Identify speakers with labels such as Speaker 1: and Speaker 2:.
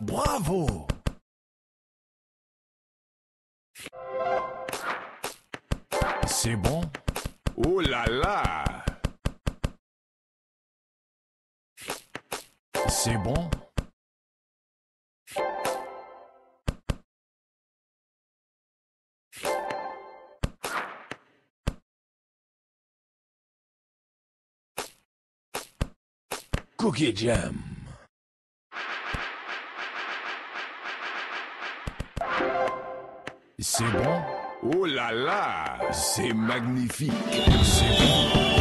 Speaker 1: Bravo. C'est bon?
Speaker 2: Oh là là.
Speaker 1: C'est bon? Cookie Jam. C'est bon?
Speaker 2: Oh là là! C'est magnifique.
Speaker 1: C'est bon